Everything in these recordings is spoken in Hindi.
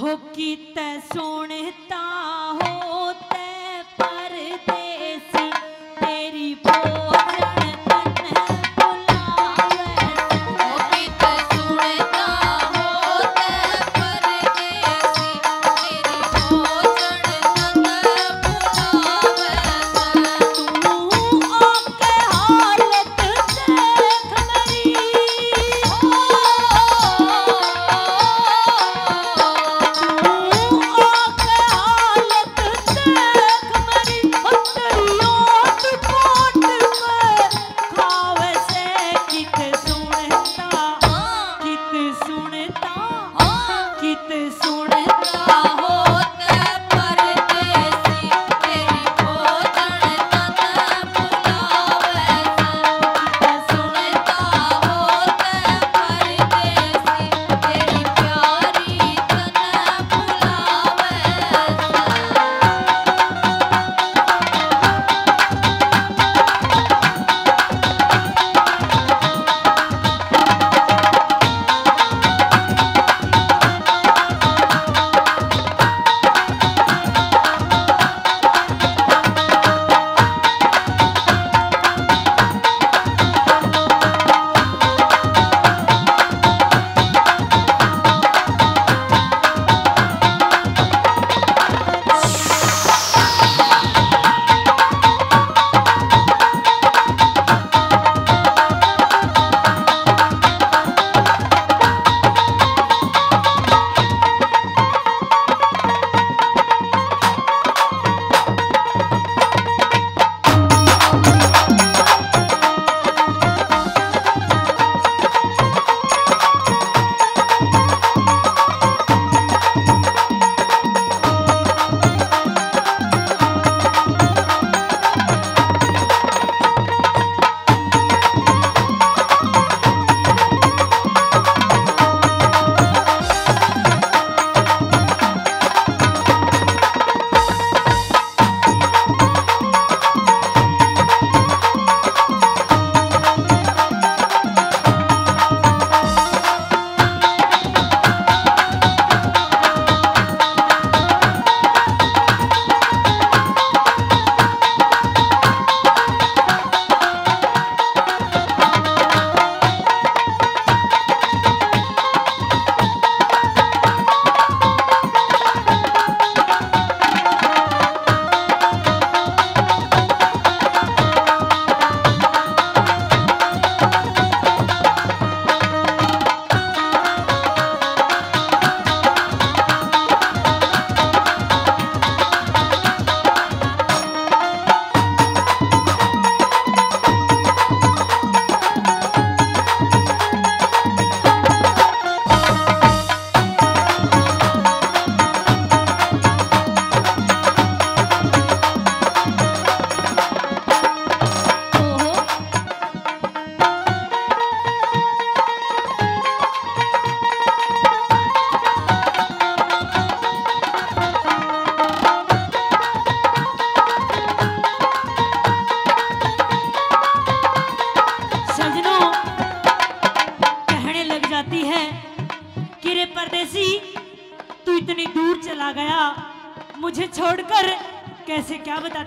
हो गीत सुनता हो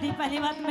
कैसे पहली बात में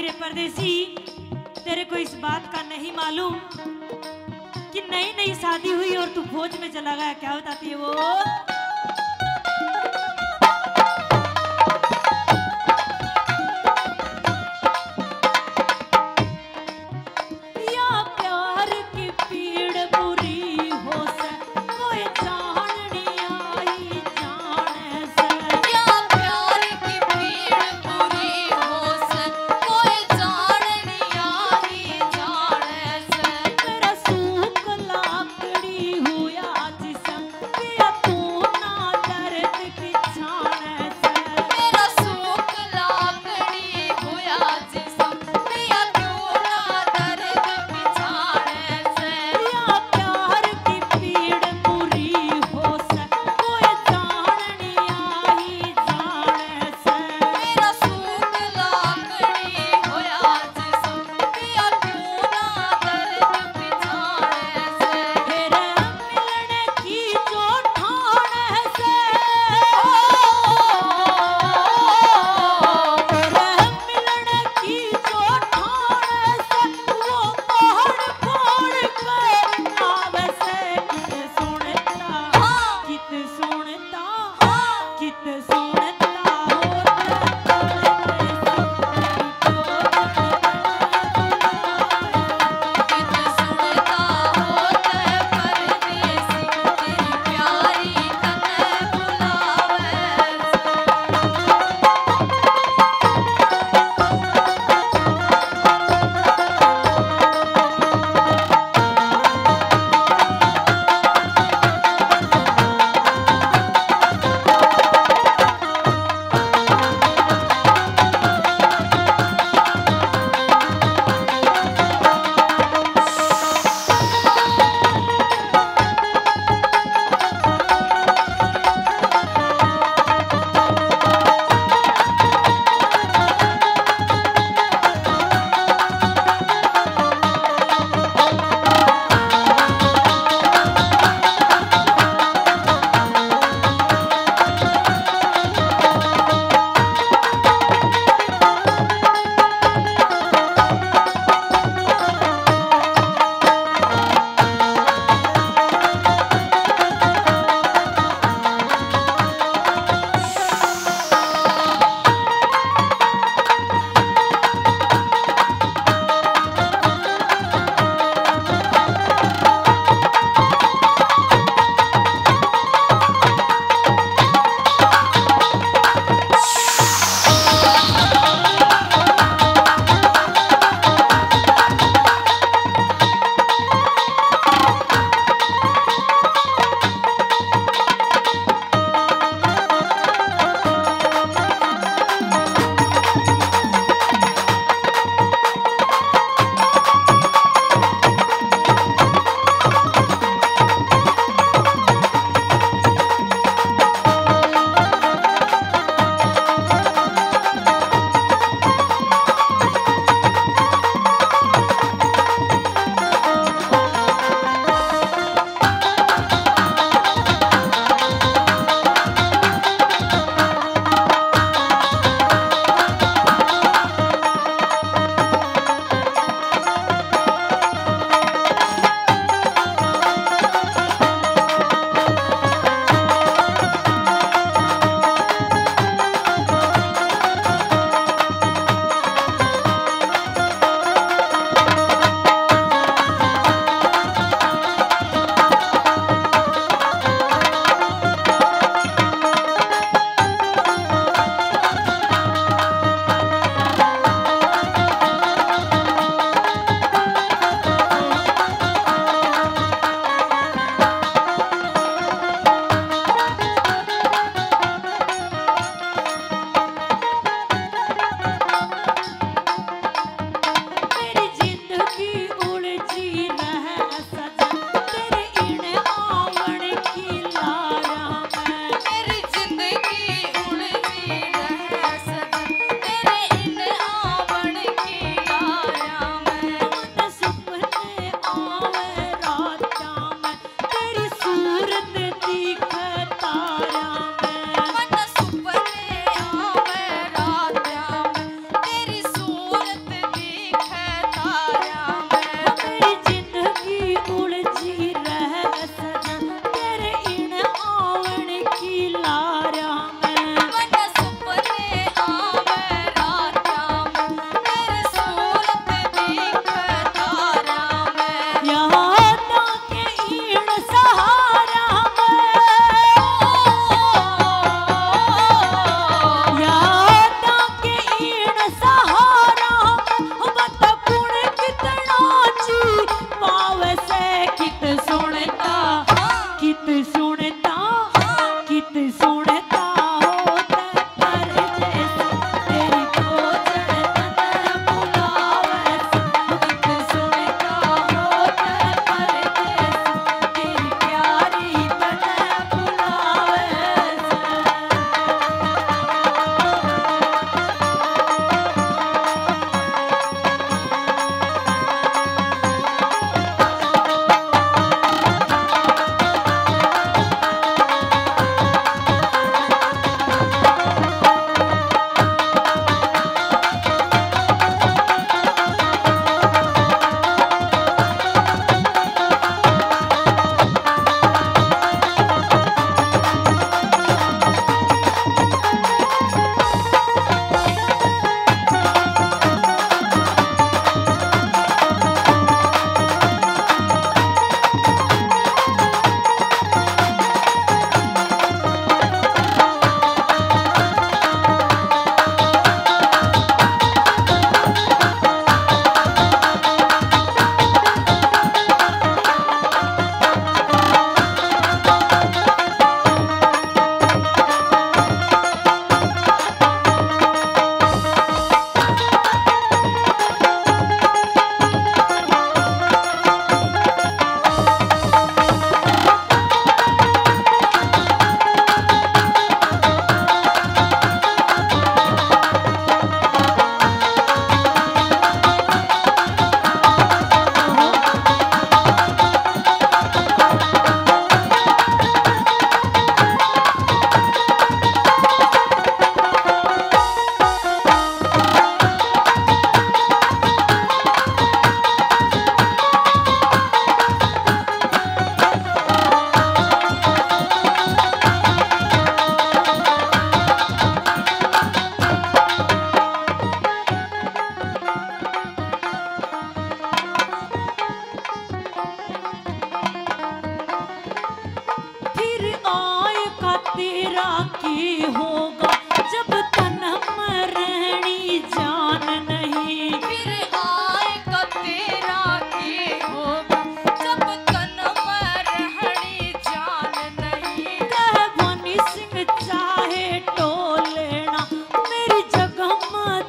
मेरे परदेसी, तेरे को इस बात का नहीं मालूम कि नई नई शादी हुई और तू फौज में चला गया। क्या बताती है वो?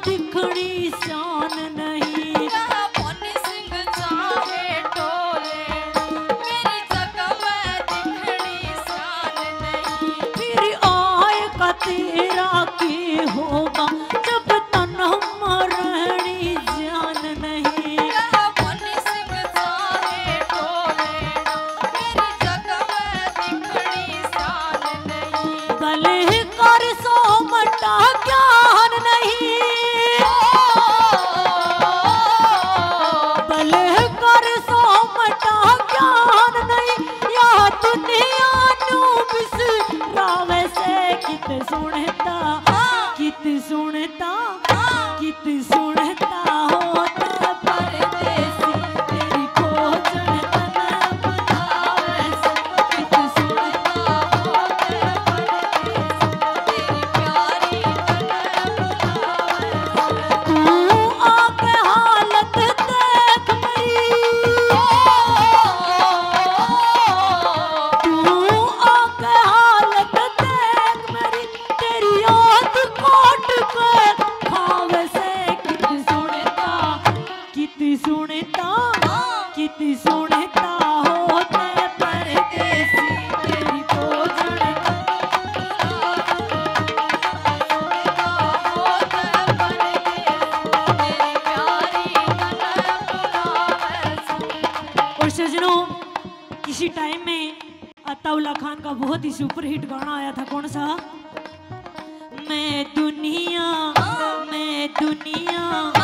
जगह में Oh.